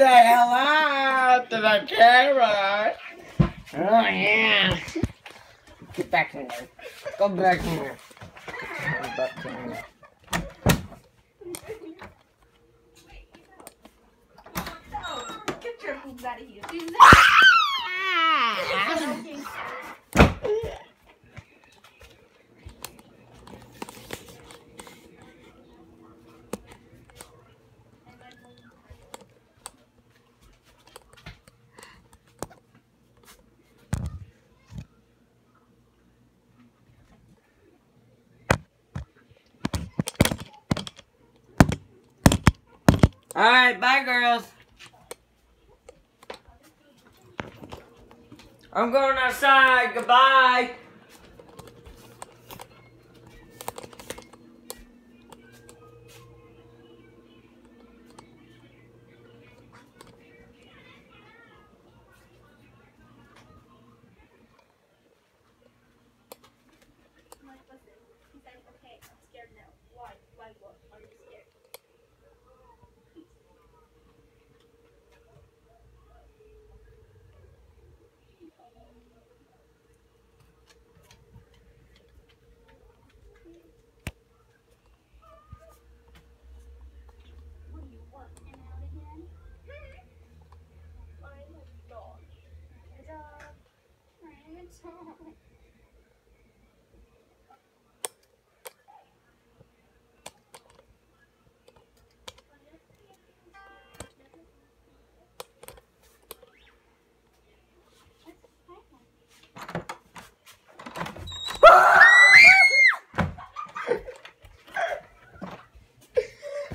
say hello to the camera. Oh yeah. Get back in there. Go back in there. Go back in there. Get your boobs out of here. Alright, bye girls. I'm going outside. Goodbye. Why? Why what? Are you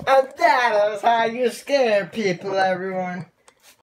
And that is how you scare people, everyone.